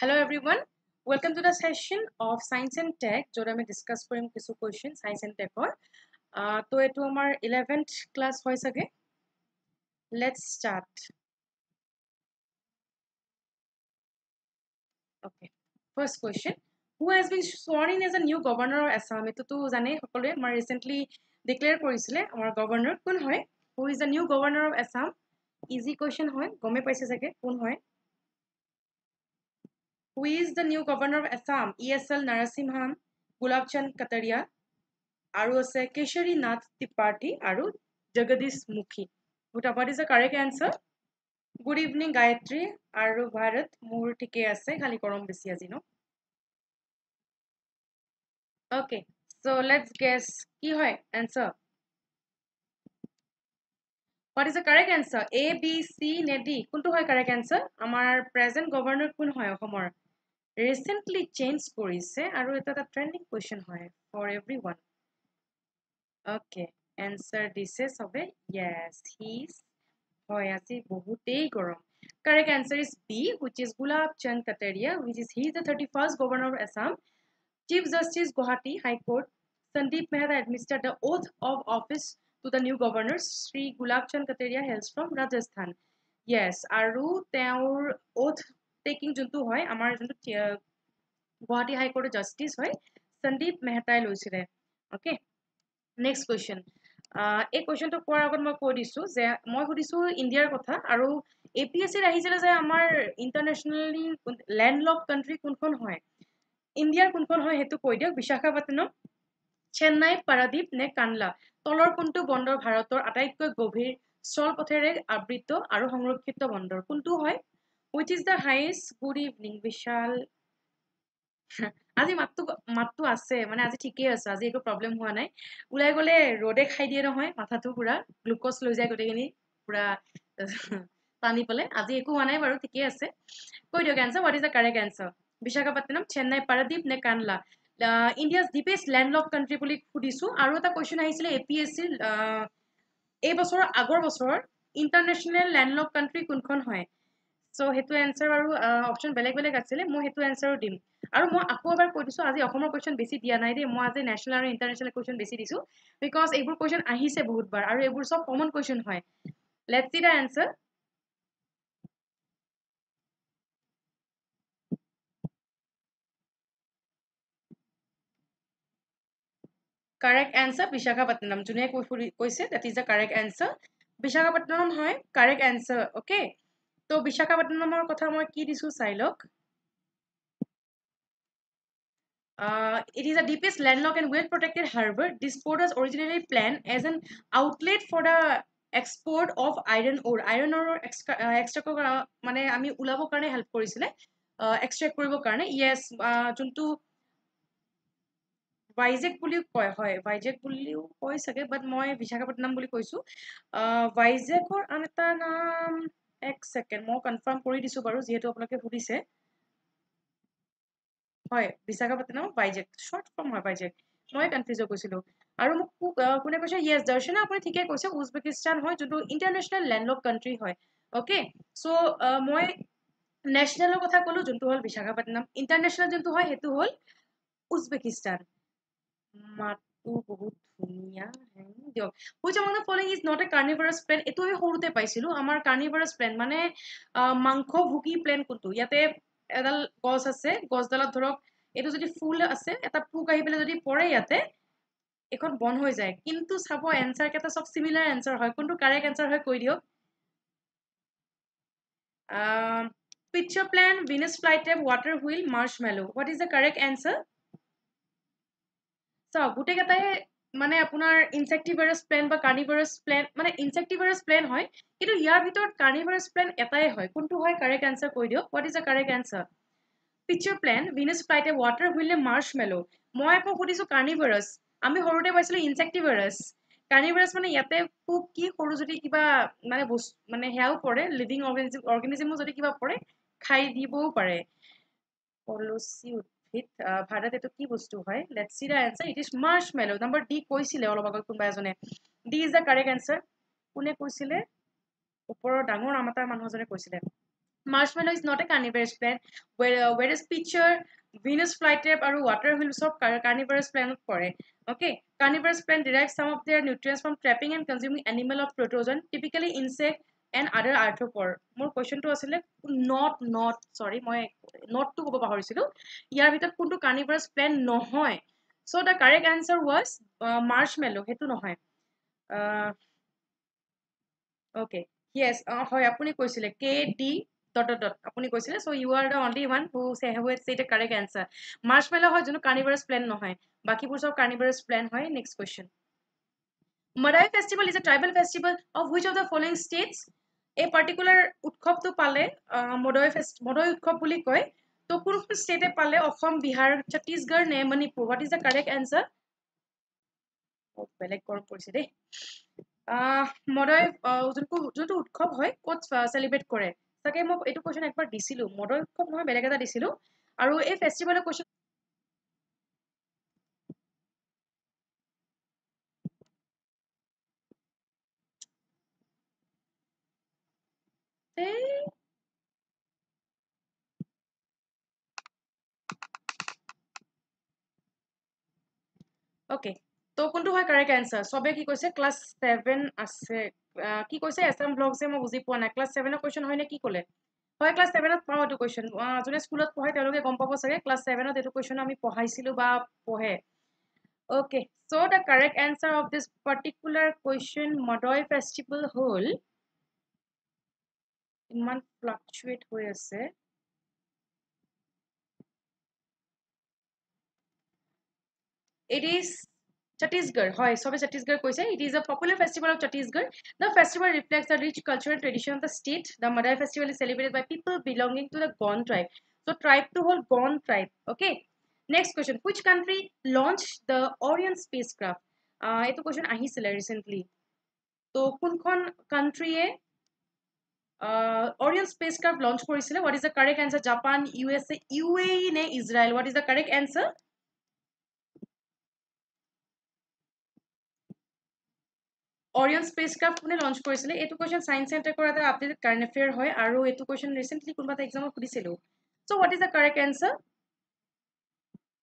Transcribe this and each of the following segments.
Hello everyone, welcome to the session of Science and Tech য'ত আমি discuss কৰিম কিছু কুৱেশ্যন চায়েন্স এণ্ড টেকৰ তো এইটো আমাৰ ইলেভেন্থ ক্লাছ হয় চাগে let's start okay first question who has been sworn in as a new governor of Assam এইটোতো জানেই সকলোৱে আমাৰ ৰিচেণ্টলি ডিক্লেয়াৰ কৰিছিলে আমাৰ গভৰ্ণৰ কোন হয় who is the new governor of Assam easy question হয় গমেই পাইছে চাগে কোন হয় who is the new governor of Assam? ESL Narasimhan, Gulabchand Kataria, আছে কেশৰী নাথ ত্ৰিপাঠী আৰু Jagdish Mukhi good what is the correct answer? ঠিকেই আছে খালি গৰম বেছি আজি ন অ'কে চ' লেটছ গেছ কি হয় answer what is the correct answer A B C নে ডি কোনটো হয় কাৰেক্ট এনচাৰ আমাৰ প্ৰেজেণ্ট গভৰ্ণৰ কোন হয় অসমৰ ৰিচেণ্টলি চেঞ্জ কৰিছে আৰু এটা এটা ট্ৰেণ্ডিং কুৱেশ্যন হয় for every one okay answer দিছে চবে য়েছ হিজ হয় আজি বহুতেই গৰম correct answer is B which is Gulab Chand Kataria which is he the thirty first governor of Assam chief justice Guwahati high court Sandeep Mehta administer the oath of office to the new governor Shri Gulab Chand Kataria hails from Rajasthan yes আৰু তেওঁৰ oath taking যোনটো হয় আমাৰ যোনটো Guwahati হাইকোৰ্টৰ justice হয় সন্দীপ মেহতাই লৈছিলে okay next question এই কুৱেশ্যনটো কোৱাৰ আগত মই কৈ দিছোঁ যে মই সুধিছোঁ ইণ্ডিয়াৰ কথা আৰু এ পি এছ চিত আহিছিলে যে আমাৰ ইণ্টাৰনেশ্যনেলি লেণ্ডলক কাণ্ট্ৰি কোনখন হয়? ইণ্ডিয়াৰ কোনখন হয় সেইটো কৈ দিয়ক। বিশাখাপট্টনম চেন্নাই পাৰাদ্বীপ নে কানলা? তলৰ কোনটো বন্দৰ ভাৰতৰ আটাইতকৈ গভীৰ স্থলপথেৰে আবৃত আৰু সংৰক্ষিত বন্দৰ? কোনটো হয়? Which is the highest good evening Vishal আজি মাতটো মাতটো আছে মানে আজি ঠিকেই আছে আজি একো প্ৰব্লেম হোৱা নাই। ওলাই গ'লে ৰ'দে খাই দিয়ে নহয় মাথাটো পুৰা গ্লুক'জ লৈ যায় গোটেইখিনি পুৰা টানি পেলাই। আজি একো হোৱা নাই বাৰু ঠিকেই আছে। কৈ দিয়ক answer what is the correct answer Visakhapatnam Chennai Paradip নে Kandla? India's deepest landlock country বুলি সুধিছোঁ। আৰু এটা কুৱেশ্যন আহিছিলে এ পি এছ চিৰ এই বছৰৰ আগৰ বছৰৰ ইণ্টাৰনেশ্যনেল লেণ্ডলক কাণ্ট্ৰি কোনখন হয়? চ' সেইটো এনচাৰ বাৰু অপশ্যন বেলেগ বেলেগ আছিলে মই সেইটো এনচাৰো দিম। আৰু মই আকৌ এবাৰ কৈ দিছোঁ আজি অসমৰ কুৱেশ্যন বেছি দিয়া নাই দেই মই আজি নেশ্যনেল আৰু ইণ্টাৰনেশ্যনেল কুৱেশ্যন বেছি দিছোঁ বিকজ এইবোৰ কুৱেশ্যন আহিছে বহুতবাৰ আৰু এইবোৰ চব কমন কুৱেশ্যন হয়। Let see the answer correct answer Visakhapatnam যোনে কৈছে that is the correct answer Visakhapatnam হয় কাৰেক্ট এনচাৰ অ'কে ত' বিশাখাপট্টনমৰ কথা মই কি দিছোঁ চাই লওক Uh, it is the deepest landlocked and well-protected harbor. This port was originally planned as an outlet for the export of iron ore. Iron ore extract মানে আমি ওলাবৰ কাৰণে হেল্প কৰিছিলে এক্সট্ৰেক্ট কৰিবৰ কাৰণে য়েছ যোনটো ভাইজেক বুলিও কয় হয় ভাইজেক বুলিও কয় চাগে বাট মই বিশাখাপট্টনম বুলি কৈছোঁ ভাইজেকৰ আন এটা নাম এক ছেকেণ্ড মই কনফাৰ্ম কৰি দিছোঁ বাৰু যিহেতু আপোনালোকে সুধিছে। হয় বিশাখাপট্টনম বাইজেক শ্বৰ্ট ফৰ্ম হয় বাইজেক মই কনফিউজ হৈ গৈছিলোঁ। আৰু মোক কোনে কৈছে? য়েছ দৰ্শনে আপুনি ঠিকে কৈছে উজবেকিস্তান হয় যোনটো ইণ্টাৰনেশ্যনেল লেণ্ডলক কাণ্ট্ৰি হয়। অ'কে চ' মই নেশ্যনেলৰ কথা ক'লোঁ যোনটো হ'ল বিশাখাপট্টনম। ইণ্টাৰনেশ্যনেল যোনটো হয় সেইটো হ'ল উজবেকিস্তান। বহুত ধুনীয়া দিয়ক। among the following is not a carnivorous plant এইটো আমি সৰুতে পাইছিলোঁ। আমাৰ carnivorous plant মানে মাংস ভুকি প্লেন কোনটো? ইয়াতে এডাল গছ আছে গছডালত ধৰক এইটো যদি ফুল আছে এটা পোক আহি পেলাই যদি পৰে ইয়াতে এইখন বন্ধ হৈ যায়। কিন্তু চাব এনচাৰ কেইটা চব চিমিলাৰ এনচাৰ হয়। কোনটো কাৰেক্ট এনচাৰ হয় কৈ দিয়ক। Pitcher plant Venus flytrap water wheel marshmallow what is the correct answer চাওক গোটেইকেইটাই মানে আপোনাৰ ইনচেক্টিভাৰাছ প্লেন বা কাৰ্নিভাৰাছ প্লেন মানে ইনচেক্টিভাৰাছ প্লেন হয় কিন্তু ইয়াৰ ভিতৰত কাৰ্নিভাৰাছ প্লেন এটাই হয়। কোনটো হয়? কাৰেক্ট এনচাৰ কৈ দিয়ক। What is the correct answer pitcher plant Venus flytrap water wheel marshmallow মই আকৌ সুধিছোঁ কাৰ্নিভাৰাছ আমি সৰুতে পাইছিলোঁ ইনচেক্টিভাৰাছ কাৰ্নিভাৰাছ মানে ইয়াতে খুব কি সৰু যদি কিবা মানে বস্তু মানে সেয়াও পৰে লিভিং অৰ্গেনিজিম অৰ্গেনিজিমো যদি কিবা পৰে খাই দিবও পাৰে। পলচি উদ্ভিদ ভাৰত এইটো কি বস্তু হয়? Let's see the answer it is marshmallow number D কৈছিলে অলপ আগত কোনোবা এজনে। D is the correct answer কোনে কৈছিলে? ওপৰৰ ডাঙৰ নাম এটা মানুহ এজনে কৈছিলে marshmallow is not a carnivorous plant where is pitcher Venus flytrap আৰু ৱাটাৰ হুইল চব কাৰ্নিভাৰাছ প্লেণ্টত পৰে। Okay carnivorous plant derive some of their nutrients from trapping and consuming animal of protozoan typically insect and other আৰ্থপৰ মোৰ কুৱেশ্যনটো আছিলে not not চৰি মই নটটো ক'ব পাহৰিছিলোঁ। ইয়াৰ ভিতৰত কোনটো কাৰ্নিভাৰাছ প্লেণ্ট নহয়? So' the correct answer was marshmallow সেইটো নহয়। অ'কে য়েছ হয় আপুনি কৈছিলে কে ডি ডট ডট আপুনি কৈছিলে so' you are the only one who say the correct answer marshmallow হয় যোনটো কাৰ্নিভাৰাছ প্লেন নহয়। বাকীবোৰ চব কাৰ্নিভাৰাছ প্লেন হয় next question Madai festival is a tribal festival of which of the following states এই particular উৎসৱটো পালে মদৈ fest মদৈ উৎসৱ বুলি কয়। তো কোনখন ষ্টেটে পালে? অসম বিহাৰ ছত্তিশগড় নে Manipur? What is the correct answer বেলেগ গৰম পৰিছে দেই। মদৈ যোনটো যোনটো উৎসৱ হয় ক'ত চেলিব্ৰেট কৰে? চাগে মই এইটো কুৱেশ্যন একবাৰ দিছিলোঁ। মদৈ উৎসৱ নহয় বেলেগ এটা দিছিলোঁ। আৰু এই ফেষ্টিভেলৰ কুৱেশ্যন অ'কে তো কোনটো হয় কাৰেক্ট এনচাৰ চবে কি কৈছে ক্লাছ ছেভেন আছে। কি কৈছে? এছ এম ব্লগ যে মই বুজি পোৱা নাই। ক্লাছ ছেভেনৰ কুৱেশ্যন হয়নে কি ক'লে? হয় ক্লাছ ছেভেনত পাওঁ এইটো কুৱেশ্যন যোনে স্কুলত পঢ়ে তেওঁলোকে গম পাব চাগে ক্লাছ ছেভেনত এইটো কুৱেশ্যন আমি পঢ়াইছিলোঁ বা পঢ়ে। Okay so' the correct answer of this particular question Madai festival হ'ল ইমান ফ্লাকচুৱেট হৈ আছে। It is Chhattisgarh. Hoy, sobe Chhattisgarh koise. It is a popular festival of Chhattisgarh. The festival reflects the rich cultural tradition of the state. The Madai festival is celebrated by people belonging to the Gond tribe. So tribe to whole Gond tribe. Okay. Next question. Which country launched the Orion spacecraft? Uh, eto question ahisile recently. So kunkhon country e uh, Orion spacecraft launch korisile. What is the correct answer? Japan, USA, UAE ne Israel. What is the correct answer? Orion spacecraft কোনে launch কৰিছিলে? এইটো question science centre এটা updated current affair হয় আৰু এইটো question recently কোনোবা এটা এক্সামত সুধিছিলোঁ। So' what is the correct answer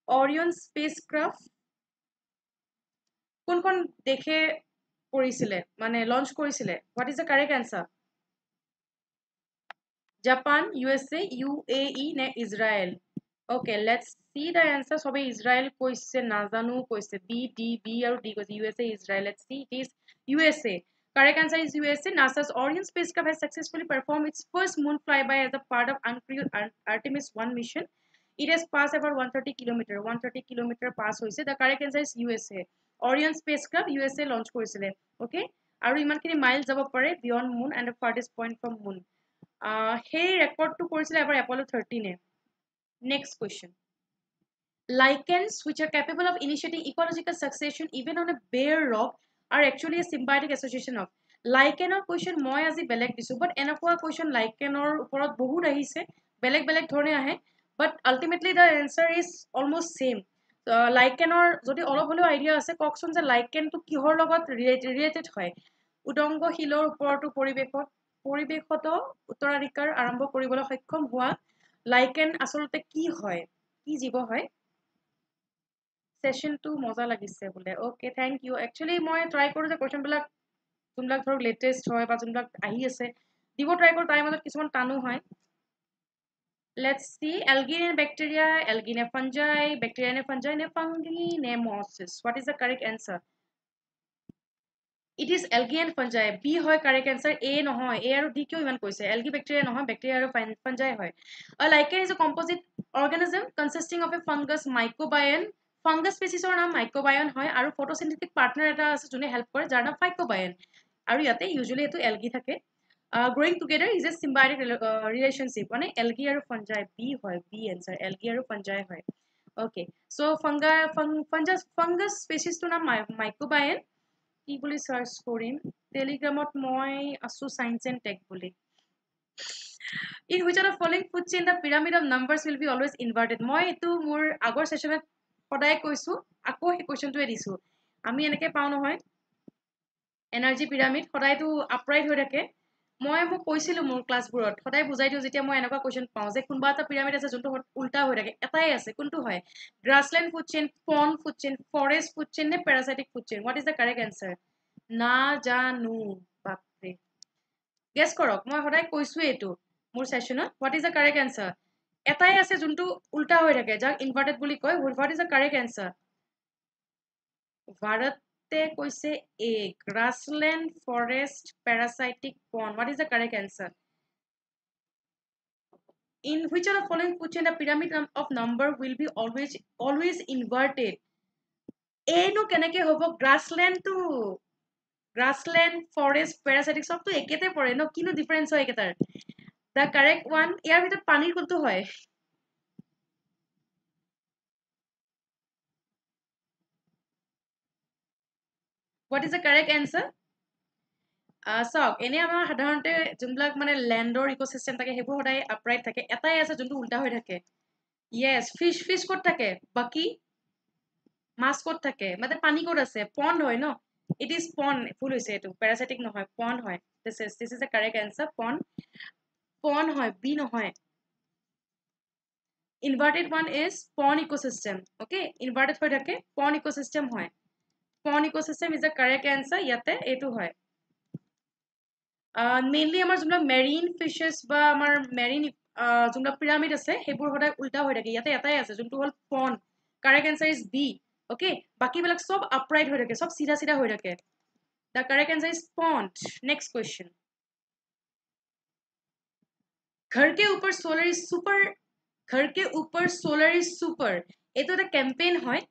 Orion spacecraft কোনখন দেশে কৰিছিলে? মানে লঞ্চ কৰিছিলে? What is the correct answer Japan U S A U A E নে Israel okay let's see the answer চবেই ইজৰাইল কৈছে নাজানো কৈছে। বি ডি বি আৰু ডি কৈছে। U S A Israel let's see it is USA. Correct answer is USA. NASA's Orion spacecraft has successfully performed its first moon flyby as a part of uncrewed Artemis 1 mission. It has passed about 130 kilometer. 130 kilometer pass hoise. The correct answer is USA. Orion spacecraft USA launch korisile. Okay? আৰু ইমানখিনি mile যাব পাৰে beyond moon and farthest point from moon সেই ৰেকৰ্ডটো কৰিছিলে এবাৰ Apollo থাৰ্টিনে next question Lichens, which are capable of initiating ecological succession even on a bare rock, a symbiotic association of লাইকেনৰ question মই আজি বেলেগ দিছোঁ বাট এনেকুৱা কুৱেশ্যন লাইকেনৰ ওপৰত বহুত আহিছে বেলেগ বেলেগ ধৰণে আহে but ultimately the answer is almost same লাইকেনৰ যদি অলপ হ'লেও আইডিয়া আছে কওকচোন যে লাইকেনটো কিহৰ লগত ৰিলেটেড হয়? উদংগ শিলৰ ওপৰতো পৰিৱেশত পৰিৱেশত উত্তৰাধিকাৰ আৰম্ভ কৰিবলৈ সক্ষম হোৱা লাইকেন আচলতে কি হয়? কি জীৱ হয়? সেশনটো মজা লাগিছে বোলে। অ'কে থেংক ইউ একচুৱেলি মই ট্ৰাই কৰোঁ যে কুৱেশ্যনবিলাক যোনবিলাক ধৰক লেটেষ্ট হয় বা যোনবিলাক আহি আছে দিব ট্ৰাই কৰোঁ তাৰে মাজত কিছুমান টানো হয়। লেটছ চি এলগি নে বেক্টেৰিয়া এলগি নে ফাঞ্জাই বেক্টেৰিয়া নে ফাঞ্জাই নে ফাংগি নে mosses what is the correct answer it is algae and fungi B হয় কাৰেক্ট এনচাৰ এ নহয়। এ আৰু ডি কিয় ইমান কৈছে? এলগি বেক্টেৰিয়া নহয় বেক্টেৰিয়া আৰু ফাঞ্জাই হয়। Lichen is a composite organism consisting of a fungus mycobiont fungus স্পেচিছৰ নাম মাইক্ৰবায়ন হয় আৰু ফটোচিন্থেটিক পাৰ্টনাৰ এটা আছে যোনে হেল্প কৰে যাৰ নাম ফাইক্ৰবায়ন আৰু ইয়াতে ইউজুৱেলি এইটো এলগি থাকে। Growing together is a symbiotic relationship মানে এলগি আৰু ফঞ্জাই বি হয় বি এনচাৰ এলগি আৰু ফঞ্জাই হয়। অ'কে চ' ফংগা ফঞ্জাছ ফাংগাছ স্পেচিছটোৰ নাম মাইক্ৰবায়ন। কি বুলি চাৰ্চ কৰিম? টেলিগ্ৰামত মই আছোঁ চাইন্স এণ্ড টেক বুলি। In which of following food chain the pyramid of numbers will be always inverted মই এইটো মোৰ আগৰ ছেশ্যনত সদায় কৈছোঁ আকৌ সেই কুৱেশ্যনটোৱে দিছোঁ। আমি এনেকৈ পাওঁ নহয় এনাৰ্জি পিৰামিড সদায়তো আপৰাইট হৈ থাকে। মই মোক কৈছিলো মোৰ ক্লাছবোৰত সদায় বুজাই দিওঁ যেতিয়া মই এনেকুৱা কুৱেশ্যন পাওঁ যে কোনোবা এটা পিৰামিড আছে যোনটো উল্টা হৈ থাকে এটাই আছে কোনটো হয়? Grassland food chain pond food chain forest food chain নে parasitic food chain what is the correct answer নাজানো বাপৰে। গেছ কৰক মই সদায় কৈছোৱে এইটো মোৰ ছেশ্যনত what is the correct answer এটাই আছে যোনটো উল্টা হৈ থাকে, যাক ইনভাৰ্টেড বুলি কয় what is the correct answer Bharat তে কৈছে A grassland forest parasitic pond what is the in which of the following food chain the pyramid of number will be always always inverted? এইনো কেনেকে হ'ব? গ্ৰাছলেণ্ডটো grassland forest পেৰাচাইটিক চবটো একেতে পৰে ন? কিনো difference হয় একেটাৰ? দ্য কাৰেক্ট ওৱান ইয়াৰ ভিতৰত পানীৰ কোনটো হয়? What is the correct answer চাওক এনে আমাৰ সাধাৰণতে যোনবিলাক মানে লেণ্ডৰ ইক'চিষ্টেম থাকে সেইবোৰ সদায় আপৰাইট থাকে। এটাই আছে যোনটো উল্টা হৈ থাকে। য়েছ ফিছ ফিছ ক'ত থাকে? বাকী মাছ ক'ত থাকে? মানে পানী ক'ত আছে? পণ্ড হয় ন? ইট ইজ পন ফুল হৈছে এইটো। পেৰাচাইটিক নহয় পন হয়। This is this is a correct answer pond pond হয় বি নহয়। Inverted one is pond ecosystem okay inverted হৈ থাকে পন ইক'চিষ্টেম হয়। Pond ecosystem is a correct answer ইয়াতে এইটো হয়। মেইনলি আমাৰ যোনবিলাক মেৰিন ফিছেছ বা আমাৰ মেৰিন যোনবিলাক পিৰামিড আছে সেইবোৰ সদায় উল্টা হৈ থাকে। ইয়াতে এটাই আছে যোনটো হ'ল পন correct answer is B okay বাকীবিলাক চব আপৰাইট হৈ থাকে চব চিধা চিধা হৈ থাকে। দ্য কাৰেক্ট এনচাৰ ইজ পণ্ট নেক্সট কুৱেশ্যন घर के ऊपर सोलर इज सुपर घर के ऊपर सोलर इज सुपर এইটো এটা কেম্পেইন হয়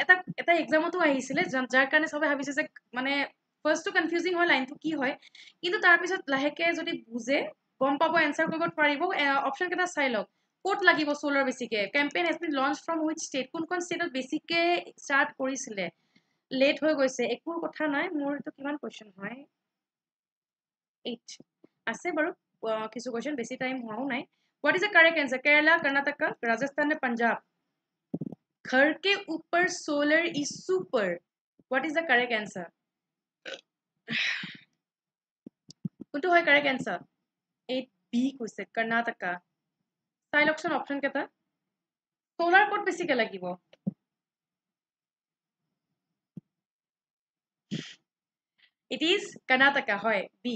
এটা এটা এক্সামতো আহিছিলে যাৰ কাৰণে চবে ভাবিছে যে মানে ফাৰ্ষ্টটো কনফিউজিং হয় লাইনটো কি হয় কিন্তু তাৰপিছত লাহেকে যদি বুজে গম পাব এনচাৰ কৰিব পাৰিব অপশ্যন কেইটা চাই লওক ক'ত লাগিব চ'লাৰ basically campaign has been launch from which state কোনখন ষ্টেটত বেছিকে ষ্টাৰ্ট কৰিছিলে লেট হৈ গৈছে একো কথা নাই মোৰ এইটো কিমান কুৱেশ্যন হয় এইট আছে বাৰু কিছু কুৱেশ্যন বেছি টাইম হোৱাও নাই what is the correct answer Kerala Karnataka Rajasthan নে পাঞ্জাৱ ঘৰ কে ওপৰ solar is super what is the correct answer কোনটো হয় কাৰেক্ট এনচাৰ এইট বি কৈছে কৰ্ণাটকা চাই লওকচোন অপশ্যন কেইটা সোলাৰ ক'ত বেছিকৈ লাগিব ইট ইজ কৰ্ণাটকা হয় B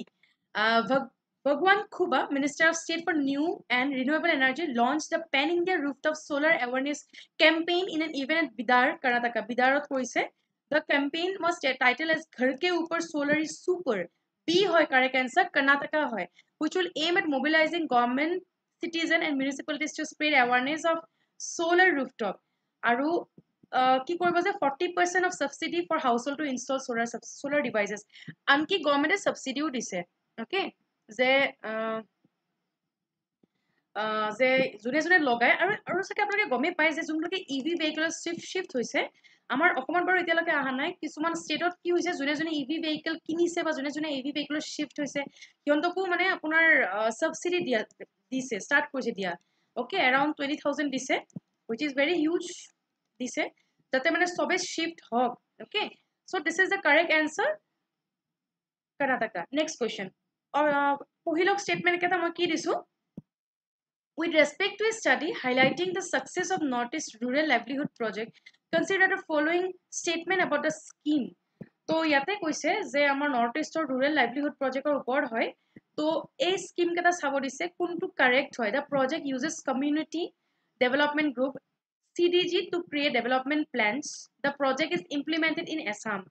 Bhagwan Khuba, Minister of State for New and Renewable Energy, launched the Pan India Rooftop Solar Awareness Campaign in an event at Bidar, Karnataka. Koise. The campaign was titled as Ghar ke Upar Solar is Super. B hoy correct answer, Karnataka hoy, which will aim at mobilizing government, citizen and municipalities to spread awareness of solar rooftop. Aru percent of subsidy for household to install solar solar devices আনকি গভৰ্ণমেণ্টে ছাবচিডিও দিছে okay যে যে যোনে যোনে লগায় আৰু আৰু চাগে আপোনালোকে গমেই পায় যে যোনবিলাকে ই ভি ভেহিকেলৰ চিফ্ট শ্বিফ্ট হৈছে আমাৰ অসমত বাৰু এতিয়ালৈকে অহা নাই। কিছুমান ষ্টেটত কি হৈছে যোনে যোনে ই ভি ভেহিকেল কিনিছে বা যোনে যোনে ই ভি ভেহিকেলৰ শ্বিফ্ট হৈছে সিহঁতকো মানে আপোনাৰ ছাবচিডি দিয়া দিছে ষ্টাৰ্ট কৰিছে দিয়া। অ'কে এৰাউণ্ড টুৱেণ্টি থাউজেণ্ড দিছে উইচ ইজ ভেৰি হিউজ দিছে যাতে মানে চবে শ্বিফ্ট হওক। Okay so' this is the correct answer Karnataka next question পঢ়ি লওক ষ্টেটমেণ্ট কেইটা মই কি দিছোঁ? With respect to study highlighting the success of north east rural livelihood project consider the following statement about the scheme তো ইয়াতে কৈছে যে আমাৰ নৰ্থ ইষ্টৰ ৰুৰেল লাইভলিহুড প্ৰজেক্টৰ ওপৰত হয়। তো এই স্কিম কেইটা চাব দিছে কোনটো কাৰেক্ট হয়? The project uses community development group CDG to create development plans. The project is implemented in Assam.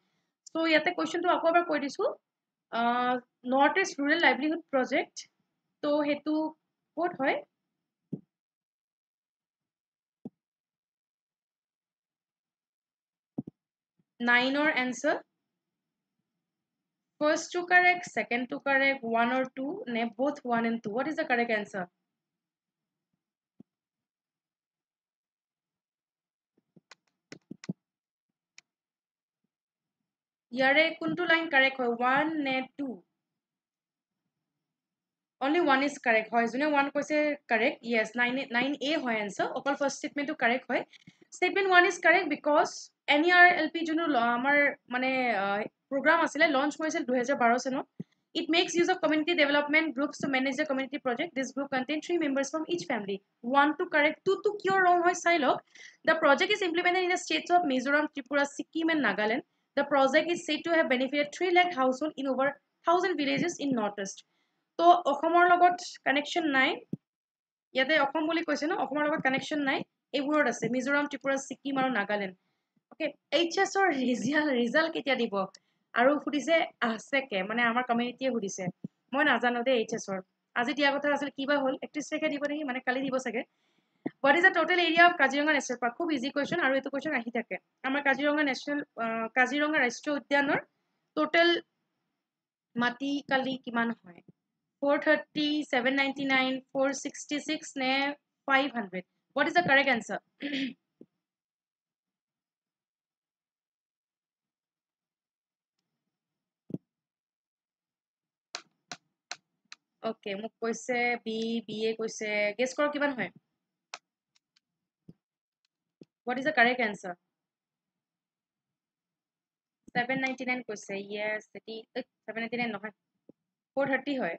So, ইয়াতে কুৱেশ্যনটো আকৌ এবাৰ কৈ দিছোঁ। north east rural livelihood project তো সেইটো ক'ত হয় নাইনৰ answer first two correct second two correct one or two নে both one and two what is the correct answer ইয়াৰে কোনটো লাইন কাৰেক্ট হয়? ওৱান নে two only one is correct হয়। যোনে ওৱান কৈছে কাৰেক্ট ইয়েছ নাইন নাইন এ হয় answer অকল ফাৰ্ষ্ট ষ্টেটমেণ্টটো কাৰেক্ট হয়। Statement one is correct because N E R L P যোনটো আমাৰ মানে প্ৰগ্ৰাম আছিলে লঞ্চ কৰিছিল দুহেজাৰ বাৰ চনত। It makes use of community development group to manage the community project this group contain three members from each family one two correct two two কিয় wrong হয়। চাই লওক। The project is implemented in the states of Mizoram Tripura Sikkim and Nagaland The project is said to have benefited 3 lakh households in over 1000 villages in Northeast. তো অসমৰ লগত connection নাই। ইয়াতে অসম বুলি কৈছে ন অসমৰ লগত কানেকশ্যন নাই। এইবোৰত আছে মিজোৰাম ত্ৰিপুৰা ছিকিম আৰু নাগালেণ্ড। অ'কে এইচ এছৰ ৰিজাল্ট ৰিজাল্ট কেতিয়া দিব? আৰু সুধিছে আছেকে মানে আমাৰ কমিউনিটিয়ে সুধিছে। মই নাজানো দেই এইচ এছৰ আজি দিয়া কথা আছিল কিবা হ'ল একত্ৰিছ তাৰিখে দিব নেকি? মানে কালি দিব চাগে। What is the total area of Kaziranga national park খুব ইজি কুৱেশ্যন আৰু এইটো কুৱেশ্যন আহি থাকে। আমাৰ কাজিৰঙা নেশ্যনেল কাজিৰঙা ৰাষ্ট্ৰীয় উদ্যানৰ টোটেল মাটি কালি কিমান হয়? Four thirty seven ninety nine four sixty six নে five hundred what is the correct answer okay মোক কৈছে বি বি এ কৈছে। গেছ কৰক কিমান হয়? The correct answer seven ninety nine কৈছে নাইণ্টি নাইন নহয়। ফ'ৰ থাৰ্টি হয়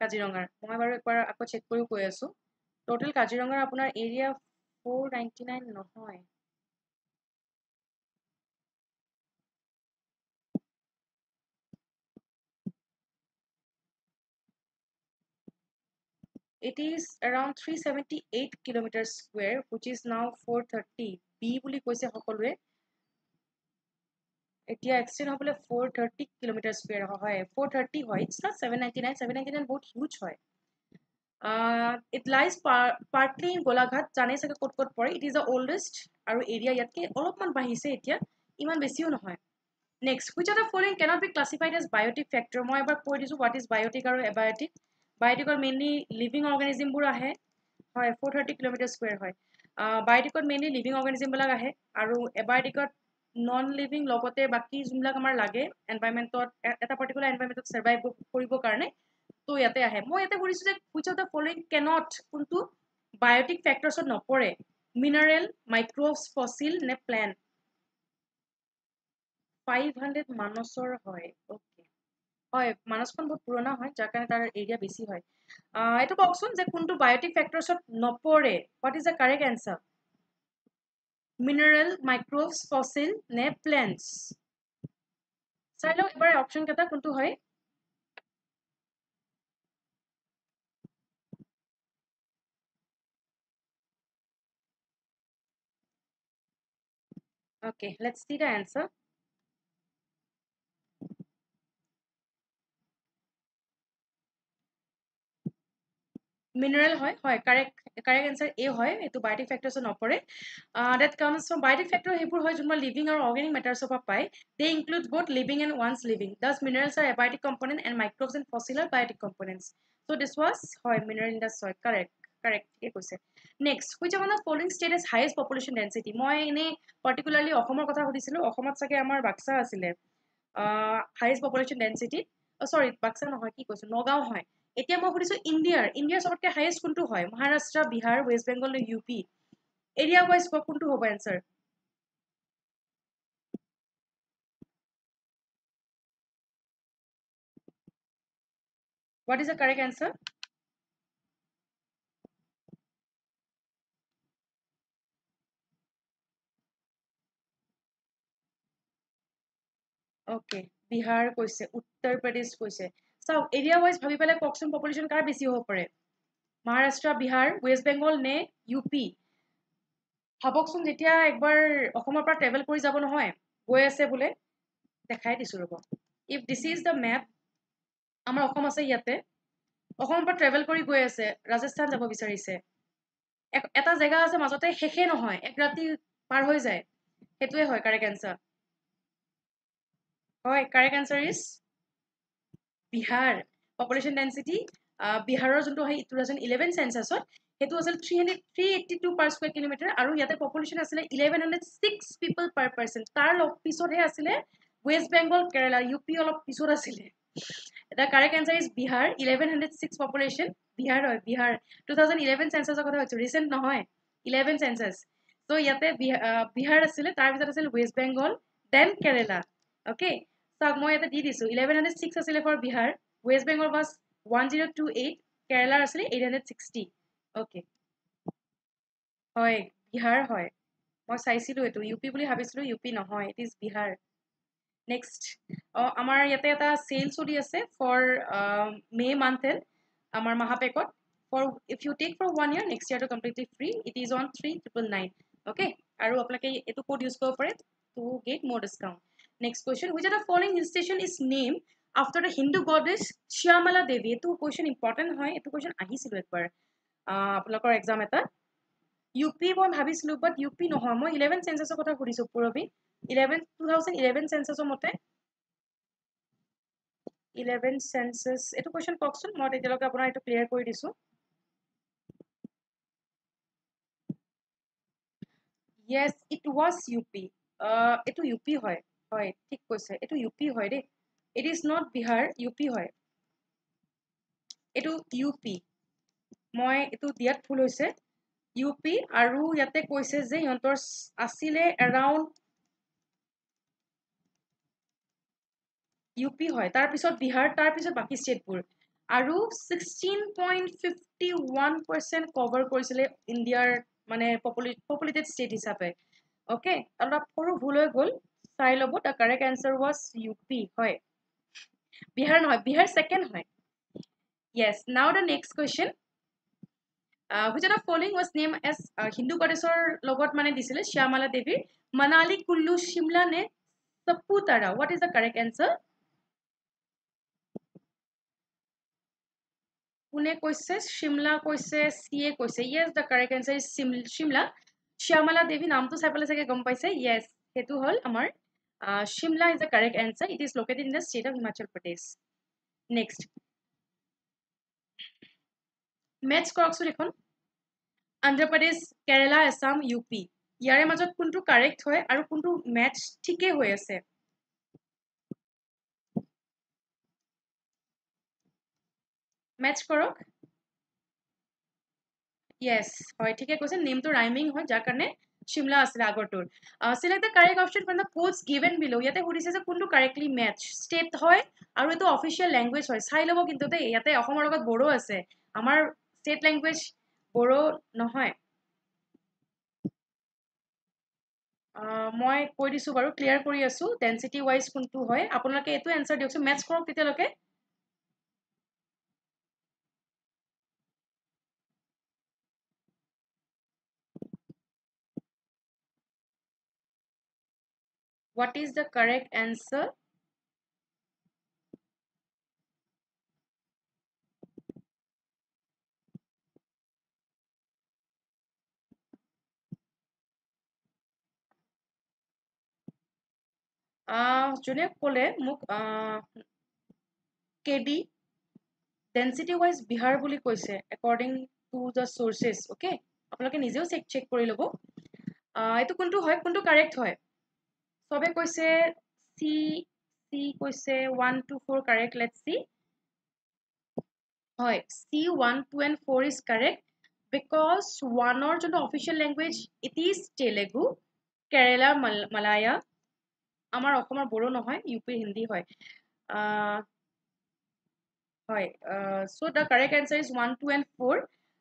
কাজিৰঙাৰ। মই বাৰু একবাৰ আকৌ চেক কৰিও কৈ আছোঁ। টোটেল কাজিৰঙাৰ আপোনাৰ এৰিয়া ফ'ৰ নাইণ্টি নাইন নহয়। It is around 378 kilometers square which is now 430 b বুলি কৈছে সকলোৱে। এতিয়া এক্সটেণ্ড হ'বলৈ 430 কিলোমিটাৰ স্কুৱেৰ হয়। 430 হয়। ইটছ নট 799 799 বহুত হিউজ হয়। It lies partly in Golaghat জানেই চাগে ক'ত ক'ত পৰে। ইট ইজ দ্য অল্ডেষ্ট আৰু এৰিয়া ইয়াতকৈ অলপমান বাঢ়িছে এতিয়া। ইমান বেছিও নহয়। Next which are the following cannot be classified as biotic factor মই এবাৰ কৈ দিছোঁ হোৱাট ইজ বায়'টিক আৰু এবায়'টিক বায়'টিকত মেইনলি লিভিং অৰ্গেনিজিমবোৰ আহে হয় ফ'ৰ থাৰ্টি কিলোমিটাৰ স্কুৱেৰ হয়। বায়'টিকত মেইনলি লিভিং অৰ্গেনিজিমবিলাক আহে আৰু এবায়'টিকত নন লিভিং লগতে বাকী যোনবিলাক আমাৰ লাগে এনভাইৰমেণ্টত এটা পাৰ্টিকুলাৰ এনভাইৰমেণ্টত ছাৰ্ভাইভ কৰিবৰ কাৰণে তো ইয়াতে আহে। মই ইয়াতে সুধিছোঁ যে which of the following cannot কোনটো বায়'টিক ফেক্টৰ্ছত নপৰে? মিনাৰেল মাইক্ৰ'ভছ ফচিল নে প্লেন ফাইভ হাণ্ড্ৰেড মানচৰ হয় হয় মানচখন বহুত পুৰণা হয় যাৰ কাৰণে তাৰ এৰিয়া বেছি হয়। এইটো কওকচোন যে কোনটো বায়'টিক ফেক্টৰ্ছত নপৰে what is the correct answer mineral microbes fossil নে প্লেণ্টছ চাই লওক এবাৰ অপশ্যন কেইটা কোনটো হয়? Okay, let's see the answer. Mineral হয় হয় কাৰেক্ট কাৰেক্ট এনচাৰ এ হয় এইটো বায়'টিক ফেক্টৰ্ছত নপৰে। That comes from biotic factor সেইবোৰ হয় যোনবোৰ লিভিং আৰু অৰ্গেনিক মেটাৰ্ছৰ পৰা পায়। They include both living and ones living thus minerals are abiotic component and microbes and fossils are biotic components so' this was হয় মিনাৰেল ইণ্ডাছ হয় কাৰেক্ট কাৰেক্ট ঠিকে কৈছে। Next which of the following state is highest population density মই এনেই particularly অসমৰ কথা সুধিছিলোঁ অসমত চাগে আমাৰ বাক্সা আছিলে। হাইয়েষ্ট পপুলেশ্যন ডেঞ্চিটি চৰি বাক্সা নহয় কি কৈছোঁ নগাঁও হয়। এতিয়া মই সুধিছোঁ ইণ্ডিয়াৰ ইণ্ডিয়াৰ চবতকৈ হায়েষ্ট কোনটো হয়? মহাৰাষ্ট্ৰ বিহাৰ ৱেষ্ট বেংগল নে ইউ পি এৰিয়া ৱাইজ কোনটো হ'ব answer What is the correct answer? Okay, Bihar কৈছে উত্তৰ প্ৰদেশ কৈছে। চাওক এৰিয়া ৱাইজ ভাবি পেলাই কওকচোন পপুলেশ্যন কাৰ বেছি হ'ব পাৰে? মহাৰাষ্ট্ৰ বিহাৰ ৱেষ্ট বেংগল নে ইউ পি ভাবকচোন যেতিয়া একবাৰ অসমৰ পৰা ট্ৰেভেল কৰি যাব নহয় গৈ আছে বোলে দেখাই দিছোঁ ৰ'ব। If this is the map আমাৰ অসম আছে ইয়াতে। অসমৰ পৰা ট্ৰেভেল কৰি গৈ আছে ৰাজস্থান যাব বিচাৰিছে। এটা জেগা আছে মাজতে শেষে নহয় এক ৰাতি পাৰ হৈ যায়। সেইটোৱে হয় কাৰেক্ট এনচাৰ হয় correct answer is Bihar population density বিহাৰৰ যোনটো হয় টু থাউজেণ্ড ইলেভেন চেঞ্চাছত সেইটো আছিল three hundred three eighty two per square kilometre আৰু ইয়াতে পপুলেশ্যন আছিলে eleven hundred six people per person তাৰ পিছতহে আছিলে west Bengal Kerala U P অলপ পিছত আছিলে। এটা correct answer is Bihar eleven hundred six population Bihar হয় বিহাৰ। টু থাউজেণ্ড ইলেভেন চেঞ্চাছৰ কথা কৈছোঁ ৰিচেণ্ট নহয় ইলেভেন চেঞ্চাছ ত' ইয়াতে বিহাৰ আছিলে তাৰপিছত আছিল west Bengal then Kerala okay চাওক মই ইয়াতে দি দিছোঁ। ইলেভেন হাণ্ড্ৰেড ছিক্স আছিলে for Bihar. West Bengal was one zero' two eight কেৰেলাৰ আছিলে এইট হাণ্ড্ৰেড ছিক্সটি অ'কে হয় বিহাৰ হয়। মই চাইছিলোঁ এইটো। ইউ পি বুলি ভাবিছিলোঁ ইউ পি নহয় ইট ইজ বিহাৰ। নেক্সট অঁ আমাৰ ইয়াতে এটা চেল চলি আছে ফৰ মে' মান্থ এণ্ড আমাৰ মাহাপেকত। For if you take for one year next ইয়াৰটো completely free it is on three triple nine okay আৰু আপোনালোকে এইটো ক'ড ইউজ কৰিব পাৰে? টু গেট মোৰ discount next question hill station is name after the Hindu Shyamala Devi এইটো question important হয় এইটো question আহিছিলোঁ আপোনালোকৰ এক্সাম এটা ইউ পি মই ভাবিছিলোঁ বাট ইউ পি নহয়। মই ইলেভেন চেঞ্চাছৰ কথা সুধিছোঁ পুৰবি। ইলেভেন টু থাউজেণ্ড ইলেভেন চেঞ্চাছৰ মতে। ইলেভেন চেঞ্চাছ এইটো কুৱেশ্যন কওকচোন। মই তেতিয়ালৈকে আপোনাৰ এইটো ক্লিয়াৰ কৰি দিছোঁ। ইট ৱাজ ইউ পি এইটো ইউ পি হয়। হয় ঠিক কৈছে। এইটো ইউ পি হয় দেই। It is not Bihar U P হয়। এইটো ইউ পি মই এইটো দিয়াত ভুল হৈছে। ইউ পি আৰু ইয়াতে কৈছে যে সিহঁতৰ আছিলে এৰাউণ্ড ইউ পি হয়। তাৰপিছত বিহাৰ তাৰপিছত বাকী ষ্টেটবোৰ। আৰু sixteen point fifty one percent cover কৰিছিলে ইণ্ডিয়াৰ মানে পপুলি পপুলেটেড ষ্টেট হিচাপে। অ'কে অলপ সৰু ভুল হৈ গ'ল। চাই ল'ব the correct answer was U P হয়। বিহাৰ নহয় বিহাৰ ছেকেণ্ড হয়। Yes now the next question which এটা following was name as Hindu গডেছৰ লগত মানে দিছিলে শ্যামালা দেৱীৰ মানালী কুল্লু চিমলা নে Saputara what is the correct answer কোনে কৈছে চিমলা কৈছে চিয়ে কৈছে। Yes the correct answer is Shimla Shyamala Devi নামটো চাই পেলাই চাগে গম পাইছে? য়েছ সেইটো হ'ল আমাৰ Shimla is the correct answer it is located in the state of Himachal Pradesh next maths কৰকচোন এখন অন্ধ্ৰপ্ৰদেশ কেৰেলা আছাম ইউ পি ইয়াৰে মাজত কোনটো কাৰেক্ট হয় আৰু কোনটো মেথছ ঠিকেই হৈ আছে মেথছ কৰক য়েছ হয় ঠিকে কৈছে নেমটো ৰাইমিং হয় যাৰ কাৰণে চিমলা আছিলে আগৰটোৰ select the correct option from the codes given below ইয়াতে সুধিছে যে কোনটো কাৰেক্টলি মেথছ ষ্টেট হয় আৰু এইটো অফিচিয়েল লেংগুৱেজ হয়। চাই ল'ব কিন্তু দেই ইয়াতে অসমৰ লগত বড়ো আছে। আমাৰ ষ্টেট লেংগুৱেজ বড়ো নহয়। মই কৈ দিছোঁ বাৰু ক্লিয়াৰ কৰি আছোঁ। ডেঞ্চিটি ৱাইজ কোনটো হয়? আপোনালোকে এইটো এনচাৰ দিয়কচোন। মেথছ কৰক তেতিয়ালৈকে। What is the correct answer? যোনে ক'লে মোক K D density wise Bihar বুলি কৈছে according to the sources okay আপোনালোকে নিজেও চেক চেক কৰি ল'ব। এইটো কোনটো হয়? কোনটো কাৰেক্ট হয়? চবে কৈছে চি চি কৈছে one two four correct let C হয় C one two and four is correct because ওৱানৰ যোনটো official language it is Telugu Kerala Malaya আমাৰ অসমৰ বড়ো নহয় ইউ পিৰ হিন্দী হয়। হয় so' the correct answer is one two and four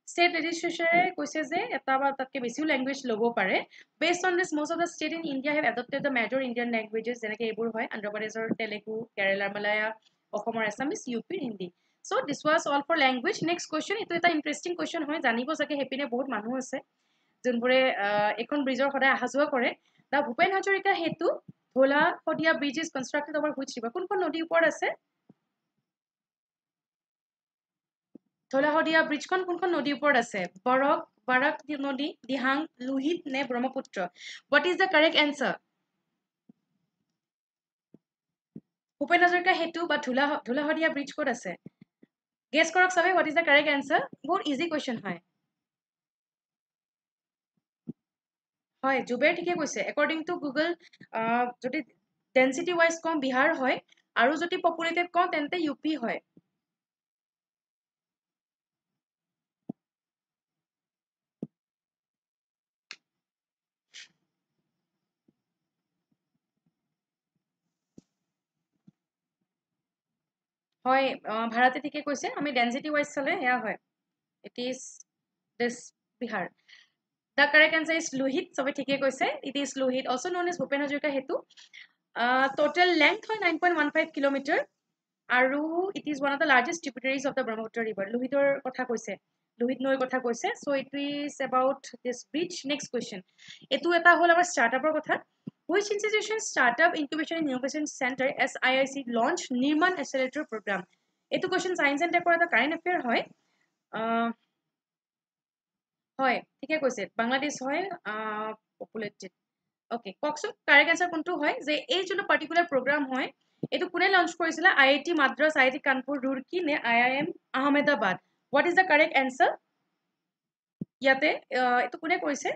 state লেজিছলেচাৰে কৈছে যে এটা বা তাতকৈ বেছিও লেংগুৱেজ ল'ব পাৰে। Best on this most of the state in India have adopted the major Indian languages যেনেকৈ এইবোৰ হয় অন্ধ্ৰপ্ৰদেশৰ তেলেগু কেৰেলাৰ মালায়া অসমৰ এছামিজ ইউ পিৰ Hindi so' this was all for language next question এইটো এটা ইণ্টাৰেষ্টিং কুৱেশ্যন হয় জানিব চাগে সেইপিনে বহুত মানুহ আছে যোনবোৰে এইখন ব্ৰিজৰ সদায় অহা যোৱা কৰে। The Bhupen Hazarika Setu Dhola Sadiya bridge is constructed over which river কোনখন নদীৰ ওপৰত আছে? ধোলা শদিয়া ব্ৰিজখন কোনখন নদীৰ ওপৰত আছে? বৰক বাৰাক নদী দিহাং লোহিত নে Brahmaputra? What is the correct answer Bhupen Hazarika Setu বা ধোলা ধোলা শদিয়া ব্ৰিজ ক'ত আছে? গেছ কৰক চাবে what is the correct answer বহুত ইজি কুৱেশ্যন হয়। হয় জুবেৰ ঠিকে কৈছে। একৰ্ডিং টু গুগল যদি ডেঞ্চিটি ৱাইজ কওঁ বিহাৰ হয় আৰু যদি পপুলেটেড কওঁ তেন্তে ইউ পি হয়। হয় ভাৰতে ঠিকে কৈছে। আমি ডেঞ্চিটি ৱাইজ চালে সেয়া হয়। It is this Bihar the correct answer is Lohit চবে ঠিকে কৈছে। It is Lohit also' known is Bhupen Hazarika Setu. Total length হয় nine point one five kilometre আৰু it is one of the largest tributaries of the Brahmaputra river লোহিতৰ কথা কৈছে। লোহিত নৈৰ কথা কৈছে। So' it is about this bridge next question এইটো এটা হ'ল আমাৰ ষ্টাৰ্টআপৰ কথা। Which institution startup incubation and innovation center SIIC launch Nirman Accelerator program. এইটো question science and tech এটা affair হয়। হয়, ঠিকে কৈছে। বাংলাদেশ হয় পপুলেটেড অ'কে কওকচোন কাৰেক্ট এনচাৰ কোনটো হয়? যে এই যোনটো পাৰ্টিকুলাৰ প্ৰগ্ৰাম হয়, এইটো কোনে লঞ্চ কৰিছিলে? I I T, Madras, I T, Kanpur, Roorkee নে I I M, Ahmedabad? What is the correct answer ইয়াতে এইটো কোনে কৰিছে?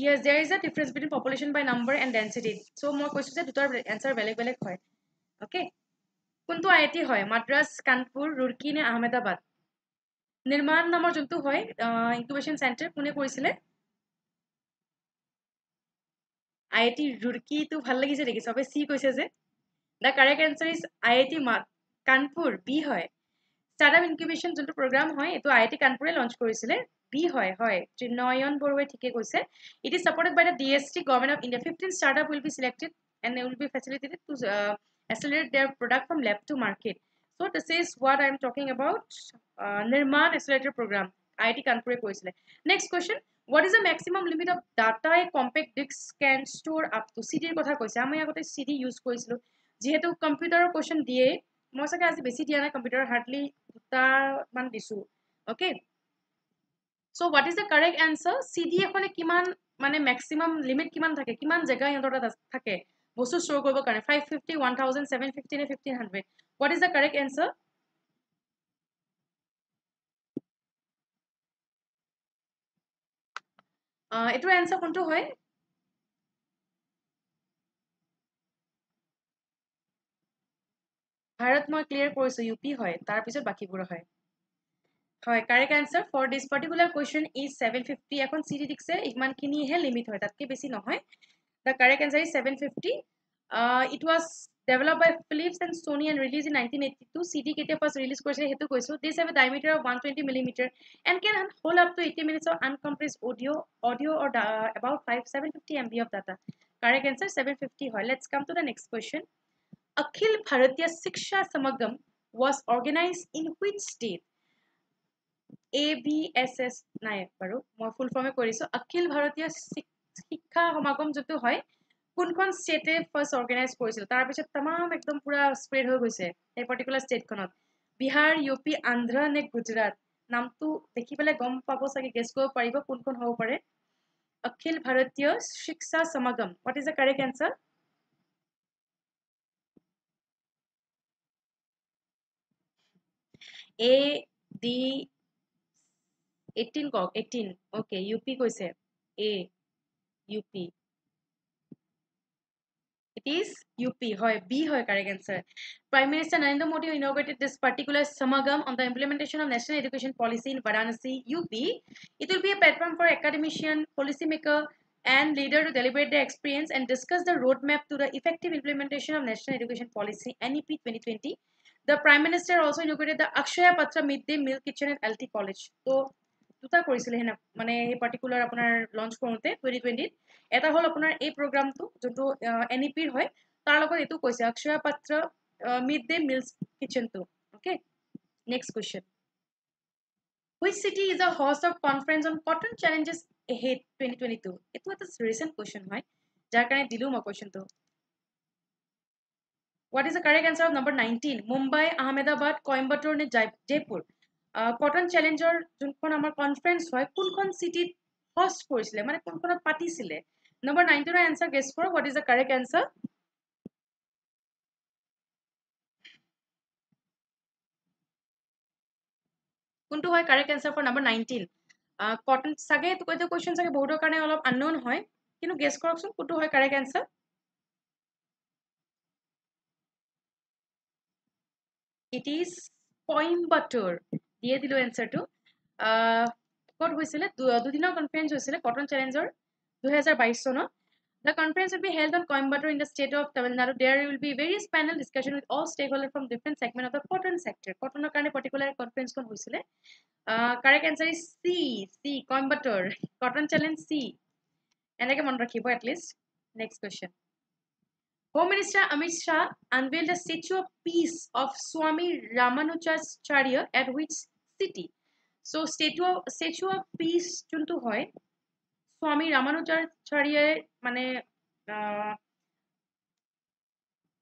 Yes, there is a difference between population by number and density. So, মই কৈছো যে দুটাৰ answer বেলেগ বেলেগ হয়. Okay? কোনটো IIT হয়? মাদ্ৰাজ, কানপুৰ, ৰুৰকি নে আহমেদাবাদ? নিৰ্মাণ নামৰ যোনটো হয় ইনকুবেশ্যন চেণ্টাৰ কোনে কৰিছিলে? IIT ৰুৰকিটো ভাল লাগিছে নেকি? চবে চি কৈছে যে। The correct answer is IIT Kanpur, B হয়। ষ্টাৰ্টআপ ইনকুবেশ্যন যোনটো প্ৰগ্ৰাম হয় এইটো IIT কানপুৰে লঞ্চ কৰিছিলে বি হয় হয়। তৃণয়ন বৰুৱে ঠিকে কৈছে। It is supported by the D S T government of India fifteen startup will be selected and will be facilitated to accelerate their product from lab to market so' this is what I am talking about Nirman accelerated programme I T কানপুৰে কৈছিলে next question what is the maximum limit of ডাটাই compact disc can store up to C ডিৰ কথা কৈছে। আমি আগতে C D use কৰিছিলোঁ। যিহেতু কম্পিউটাৰৰ question দিয়ে মই চাগে আজি বেছি দিয়া নাই। কম্পিউটাৰ হাৰ্ডলি দুটামান দিছোঁ। Okay so' what is the correct answer C D এখনে কিমান মানে মেক্সিমাম লিমিট কিমান থাকে? কিমান জেগা সিহঁতৰ তাত থাকে? বস্তু ষ্ট'ৰ কৰিবৰ কাৰণে। Five fifty one thousand seven fifty নে fifteen hundred what is the correct answer এইটোৰ এনচাৰ কোনটো হয়? ভাৰত মই ক্লিয়াৰ কৰিছোঁ ইউ পি হয়। তাৰপিছত বাকীবোৰ হয়। হয় correct answer for this particular question is seven fifty এখন চি ডি দিছে ইমানখিনিহে লিমিট হয় তাতকৈ বেছি নহয়। The correct answer is seven fifty it was develop by Philips and Sony and release in nineteen eighty two C D কেতিয়া first release কৰিছিলে সেইটো কৈছোঁ। This have a diameter of one twenty millimeter and can hold up to eighty minutes of uncompress audio' audio' or about five seven fifty M B of data correct answer seven fifty হয়। Let's come to the next question Akhil Bharatiya Siksha Samagam was organized in which state? ABSS নাই বাৰু। মই ফুল ফৰ্মে কৰিছোঁ। অখিল ভাৰতীয় শিক্ষা সমাগম যোনটো হয় কোনখন ষ্টেটে first organise কৰিছিল? তাৰপিছত তামাম একদম পুৰা স্প্ৰেড হৈ গৈছে সেই পাৰ্টিকুলাৰ ষ্টেটখনত বিহাৰ ইউ পি আন্ধ্ৰ নে গুজৰাট? নামটো দেখি পেলাই গম পাব চাগে গেছ কৰিব পাৰিব কোনখন হ'ব পাৰে। Akhil Bharatiya Shiksha Samagam. What is the correct answer A D eighteen কওক এইটিন অ'কে ইউ পি কৈছে a U P It is UP, hoy, B hoy correct answer. Prime Minister Narendra Modi inaugurated this particular Samagam on the implementation of National Education Policy in Varanasi, UP. It will be a platform for academician, policymaker, and leader to deliberate their experience and discuss the roadmap to the effective implementation of National Education Policy, NEP 2020. The Prime Minister also inaugurated the Akshaya Patra Midday Meal Kitchen at LT College. So, দুটা কৰিছিলে সেনে মানে সেই particular আপোনাৰ launch কৰোঁতে twenty টুৱেণ্টিত এটা হ'ল আপোনাৰ এই প্ৰগ্ৰামটো যোনটো এন ই পিৰ হয় তাৰ লগত এইটো কৈছে Akshaya Patra mid day meals কিটচেনটো okay next question which city is a host of conference on cotton challenges held twenty twenty two এইটো এটা ৰিচেণ্ট কুৱেশ্যন হয় যাৰ কাৰণে দিলোঁ মই কুৱেশ্যনটো what is the correct answer of number nineteen Mumbai Ahmedabad Coimbatore নে Jaipur? Cotton চেলেঞ্জৰ যোনখন আমাৰ কনফাৰেঞ্চ হয় কোনখন চিটিত হষ্ট কৰিছিলে মানে কোনখনত পাতিছিলে? নম্বৰ নাইনটিনৰ এনচাৰ গেছ কৰক what is the correct answer কোনটো হয় correct answer for number nineteen cotton চাগে এইটো কুৱেশ্যন চাগে বহুতৰ কাৰণে অলপ আনন'ন হয় কিন্তু গেছ কৰকচোন কোনটো হয় correct answer it is Coimbatore দিয়ে দিলো এনচাৰটো ক'ত হৈছিলে? দুদিনৰ কনফাৰেন্স হৈছিলে কটন চেলেঞ্জৰ দুহেজাৰ বাইছ চনত। The conference will be held on Coimbatore in the state of Tamil Nadu there will be various panel discussion with all stakeholder from different segment of the cotton sector কটনৰ কাৰণে particular কনফাৰেঞ্চখন হৈছিলে? Correct answer is C C Coimbatore cotton challenge C এনেকে মনত ৰাখিব at least next question home minister Amit Shah unveil the statue of peace of Swami Ramanujacharya at which So statue of, statue of peace যোনটো হয় স্বামী ৰামানুজাচাৰ্যই মানে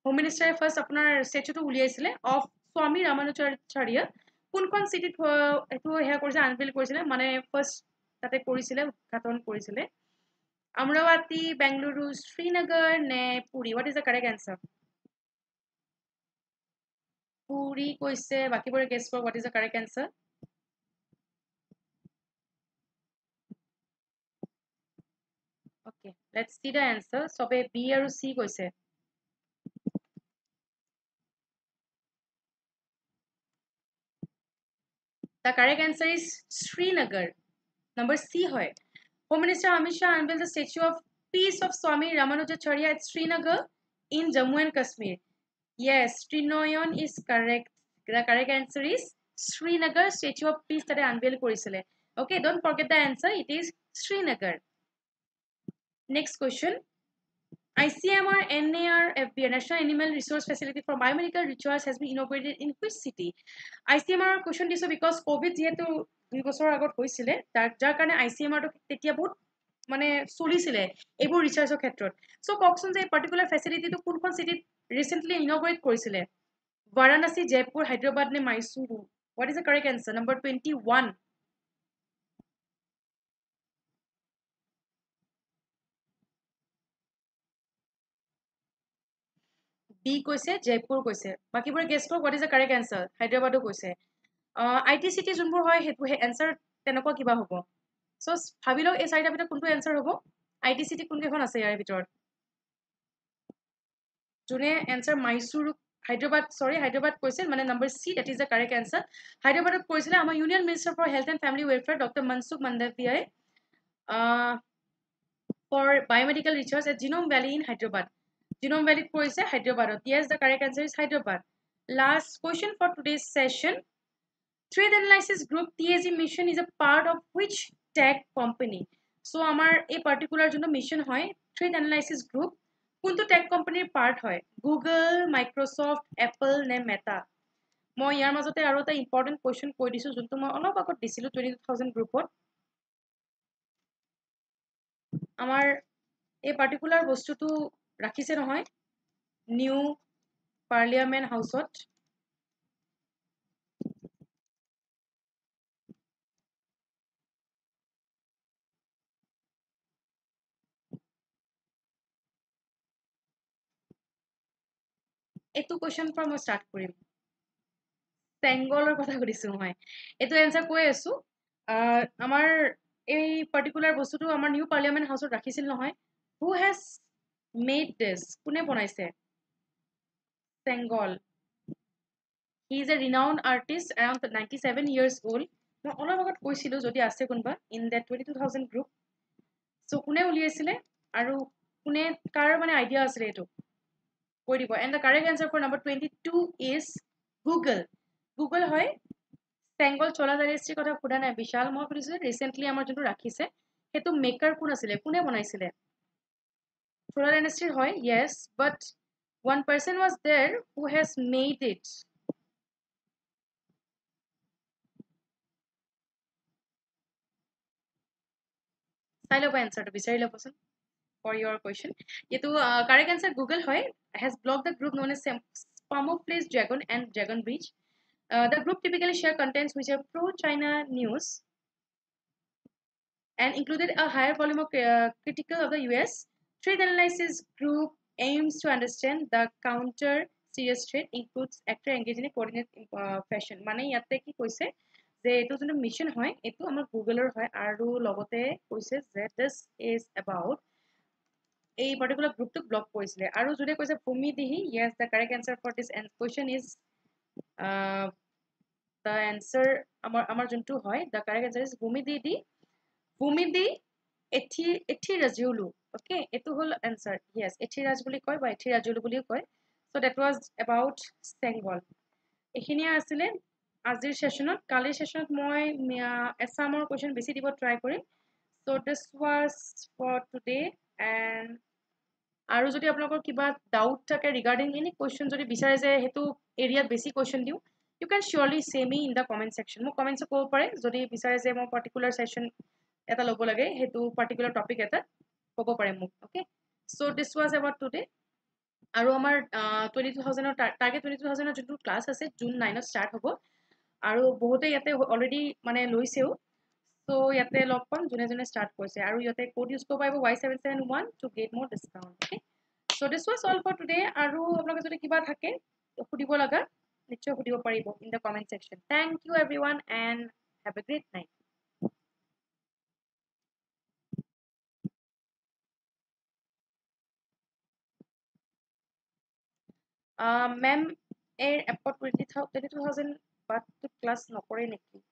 home মিনিষ্টাৰে first আপোনাৰ ষ্টেচুটো উলিয়াইছিলে of Swami Ramanujacharya কোনখন চিটিত এইটো সেয়া কৰিছে আনভিল কৰিছিলে মানে ফাৰ্ষ্ট তাতে কৰিছিলে উদঘাটন কৰিছিলে আমৰাৱতী বেংগলুৰু শ্ৰীনগৰ নে Puri what is the correct answer Puri কৈছে বাকীবোৰে গেছ কৰক what is the correct answer Let's see the answer. সবে B আৰু C কৈছে। The correct answer is Srinagar. Number C হয়। Home Minister Amit Shah unveiled the statue of peace of Swami Ramanujacharya at Srinagar in Jammu and Kashmir. Yes, Trinoyon is correct. The correct answer is Srinagar statue of peace তাতে unveil কৰিছিলে। Okay, don't forget the answer. It is Srinagar. Next question. ICMR NAR FBR National Animal Resource Facility for Biomedical Research has been inaugurated in which city? ICMR question দিছো because COVID যিহেতু দুই বছৰৰ আগত হৈছিলে তাৰ যাৰ কাৰণে ICMRটো তেতিয়া বহুত মানে চলিছিলে এইবোৰ ৰিচাৰ্চৰ ক্ষেত্ৰত। চ' কওকচোন যে এই পাৰ্টিকুলাৰ ফেচিলিটিটো কোনখন চিটিত ৰিচেণ্টলি ইনগ্ৰেট কৰিছিলে? বাৰাণসী জয়পুৰ হায়দৰাবাদ নে Mysuru what is the correct answer number twenty one B কৈছে জয়পুৰ কৈছে। বাকীবোৰে গেছ কৰক what is the correct answer হায়দৰাবাদো কৈছে। আই টি চিটি যোনবোৰ হয় সেইটো সেই এনচাৰ তেনেকুৱা কিবা হ'ব। চ' ভাবি লওক এই চাৰিটাৰ ভিতৰত কোনটো এনচাৰ হ'ব? আই টি চিটি কোনকেইখন আছে ইয়াৰ ভিতৰত? যোনে এনচাৰ মাইচুৰ হায়দৰাবাদ চৰি হায়দৰাবাদ কৈছিল মানে number C that is the correct answer হায়দৰাবাদত কৈছিলে আমাৰ union minister for health and family welfare doctor Mansukh মাণ্ডাভিয়াই for biomedical research at genome valley in Hyderabad genome ভেলিত পৰিছে হায়দৰাবাদত yes the correct answer is Hyderabad last question for today's session three analysis group T A G mission is a part of which tech company so' আমাৰ এই particular যোনটো mission হয় three analysis group কোনটো tech কোম্পানীৰ part হয় Google Microsoft Apple নে Meta মই ইয়াৰ মাজতে আৰু এটা ইম্পৰ্টেণ্ট কুৱেশ্যন কৈ দিছোঁ যোনটো মই অলপ আগত দিছিলোঁ টুৱেণ্টি টু থাউজেণ্ড গ্ৰুপত আমাৰ এই পাৰ্টিকুলাৰ বস্তুটো ৰাখিছে নহয়। নিউ পাৰ্লিয়ামেণ্ট হাউচত এইটো কুৱেশ্যন পৰা মই ষ্টাৰ্ট কৰিম। চেংগলৰ কথা সুধিছোঁ মই। এইটো এনচাৰ কৈ আছোঁ। আমাৰ এই পাৰ্টিকুলাৰ বস্তুটো আমাৰ নিউ পাৰ্লিয়ামেণ্ট হাউচত ৰাখিছিল নহয়। হু হেজ দিছ কোনে বনাইছে চেংগল he is a renowned artist around ninety seven years old মই অলপ আগত কৈছিলোঁ যদি আছে কোনোবা in that twenty two thousand group so' কোনে উলিয়াইছিলে আৰু কোনে কাৰ মানে আইডিয়া আছিলে এইটো কৈ দিব and the correct answer for number twenty two is Google Google হয় চেংগল চলা ডাইনেষ্টিৰ কথা সোধা নাই বিশাল মই সুধিছিলোঁ ৰিচেণ্টলি আমাৰ যোনটো ৰাখিছে সেইটো মেকাৰ কোন আছিলে কোনে বনাইছিলে Solar dynasty hoy, yes, but one person was there who has made it. চাই ল'ব এনচাৰটো বিচাৰি ল'বচোন ফৰ ইয়ৰ কুৱেশ্যন এইটো কাৰেক্ট এনচাৰ গুগল হয় has block the group known as Spamophilus dragon and dragon breach. Uh, the group typically share contents which are pro-China news and included a higher volume of uh, critical of the US Trade analysis group aims to understand the counter serious trade includes actor engaged in a coordinate uh, fashion. মানে ইয়াতে কি কৈছে যে এইটো যোনটো mission হয় এইটো আমাৰ গুগলৰ হয় আৰু লগতে কৈছে যে দিছ ইজ এবাউট এই পাৰ্টিকুলাৰ গ্ৰুপটোক ব্লক কৰিছিলে আৰু যোনে কৈছে ভূমি দিহি yes the correct answer for this question is the answer আমাৰ আমাৰ যোনটো হয় দ্য কাৰেক্ট এনচাৰ ইজ ভূমি দি দি ভূমি দি এথি এথিৰাজুলু অ'কে এইটো হ'ল এনচাৰ য়েছ এথিৰাজ বুলি কয় বা এথিৰাজুলু বুলিও কয়। চ' ডেট ৱাজ এবাউট ষ্টেংগল এইখিনিয়ে আছিলে আজিৰ ছেশ্যনত কালিৰ ছেশ্যনত মই এছামৰ কুৱেশ্যন বেছি দিব ট্ৰাই কৰিম। So' this was for today and আৰু যদি আপোনালোকৰ কিবা ডাউট থাকে ৰিগাৰ্ডিং এনি কুৱেশ্যন যদি বিচাৰে যে সেইটো এৰিয়াত বেছি কুৱেশ্যন দিওঁ you can surely say me in the comment section মোক কমেণ্টছত ক'ব পাৰে। যদি বিচাৰে যে মই পাৰ্টিকুলাৰ ছেশ্যন এটা ল'ব লাগে সেইটো পাৰ্টিকুলাৰ টপিক এটা ক'ব পাৰে মোক okay so' this was about today আৰু আমাৰ টুৱেণ্টি টু থাউজেণ্ডৰ টাৰ্গেট টুৱেণ্টি টু থাউজেণ্ডৰ যোনটো ক্লাছ আছে জুন নাইনত ষ্টাৰ্ট হ'ব। আৰু বহুতে ইয়াতে অলৰেডি মানে লৈছেও। চ' ইয়াতে লগ পাম যোনে যোনে ষ্টাৰ্ট কৰিছে। আৰু ইয়াতে ক'ড ইউজ কৰিব পাৰিব Y seven seven one to get more discount okay so' this was all for today আৰু আপোনালোকে যদি কিবা থাকে সুধিব লগা নিশ্চয় সুধিব পাৰিব in the comment section thank you everyone and have a great night ma'am এৰ এপত twenty twenty two thousand but class নকৰে নেকি?